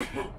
Huh.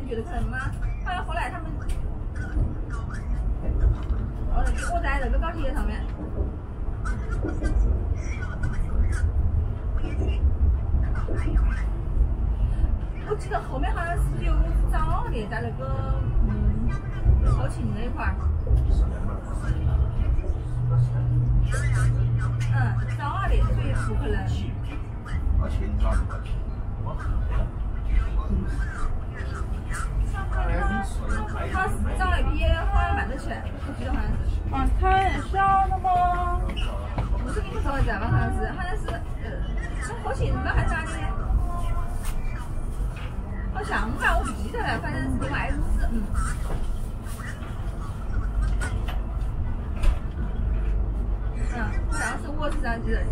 你觉得可能吗？好像后来他们。我，我在那个高铁上面。我记得后面好像是有张二的，在那个嗯，后庆那一块儿。嗯，张二的，所以不可能。啊，他也了吗？不是你们厂子吧？好像是，好像是，呃，是后勤的还是的？好像吧，我不记得了，反正是另外一公，嗯。嗯，但是我是这样子的。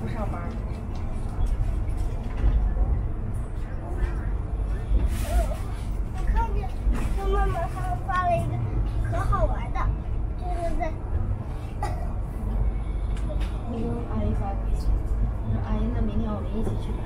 不上班。嗯，我看见我妈妈她发了一个可好玩的，就是在。你跟阿姨发的，你说阿姨，那明天我们一起去呗。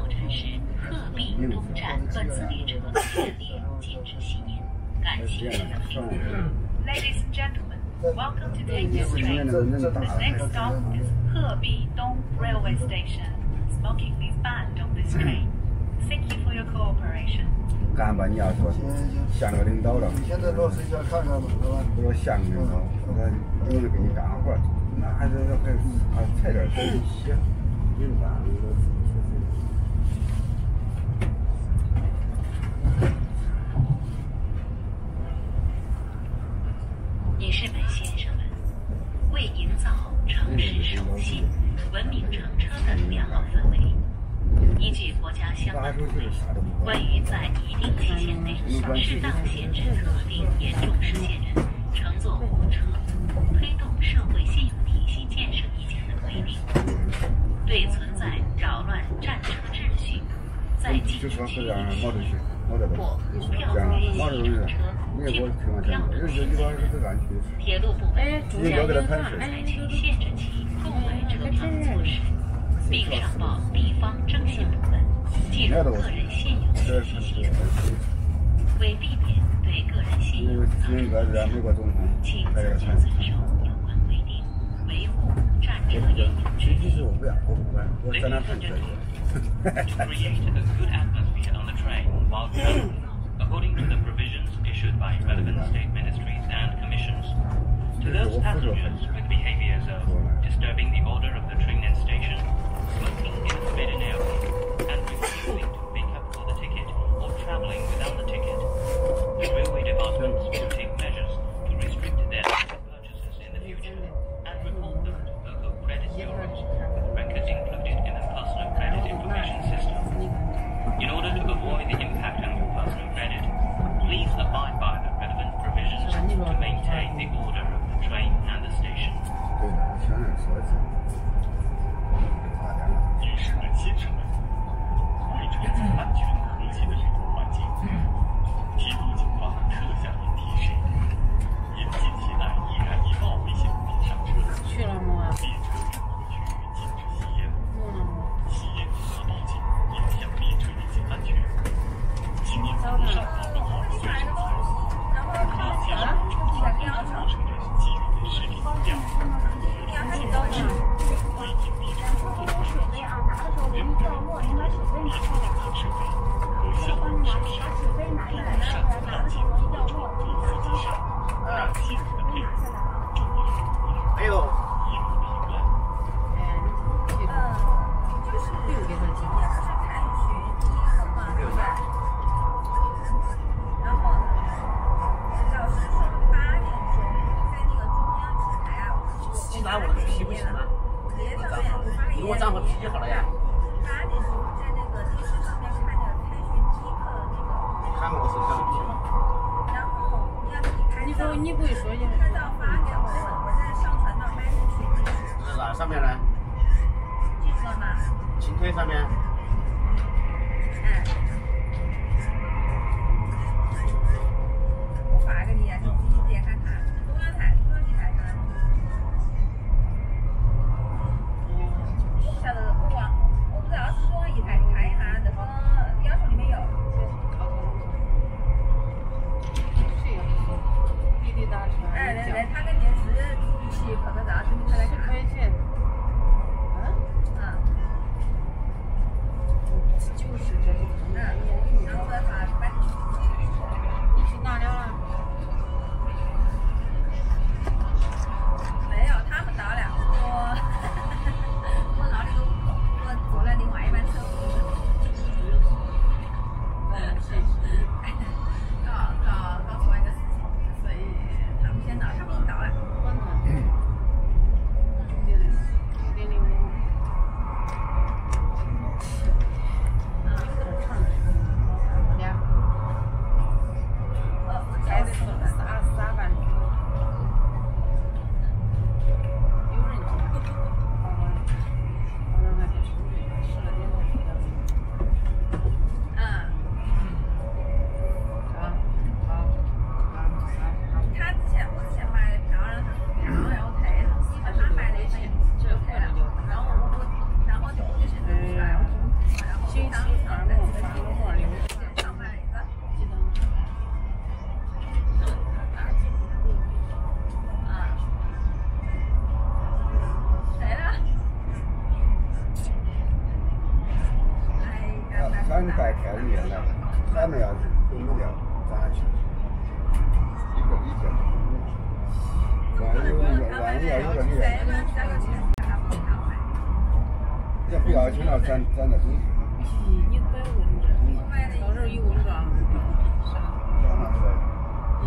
早晨时，鹤壁东站本次列车的列禁止吸烟，感谢您的配合。Ladies and gentlemen, welcome to take this train. The next stop is 鹤壁东 railway station. Smoking is banned on this train. Thank you for your cooperation. 干吧，你要说乡个领导了。你现在老师想看看嘛，是吧？我说个领导，我说我就给你干活，那还是还还踩点水泥鞋，领导。文明乘车的良好氛围，依据国家相关规定，关于在一定期限内适当限制特定严重失陷人乘坐火车、推动社会信用体系建设意见的规定，对存在扰乱战车秩序、在禁就止集说是让体毛主席行毛泽东或无票这样联毛泽东是系乘车，你也给我经无听完讲，票的人家一般是按区。铁路部门哎，中间有个看，哎，采取限制其购买车票措施，并上报地方征信部门记录个人信用这信息。是为避免对个人信那用造成个那个风险，咱美国总统请还有他自觉遵守有关规定，维护战车运营秩序。其实我不要，我不管，我在那看车去。to create a good atmosphere on the train while traveling, according to the provisions issued by relevant state ministries and commissions. To those passengers with behaviors of disturbing the order of the train and station, smoking in a forbidden area, and refusing to make up for the ticket or traveling without the ticket, the railway departments will take measures to restrict their purchases in the future and report them to local credit bureaus with records included in the personal credit information system. In order to avoid the 说一次。差点了。女士们、先生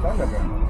三个这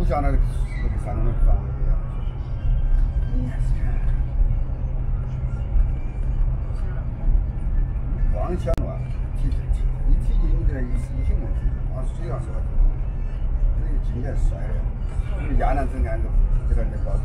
不像那那三个、三个那样，光想嘛，提提提，一提起你这一一情问题。往谁上说？人今摔的，人家河南、浙江都给它给搞走。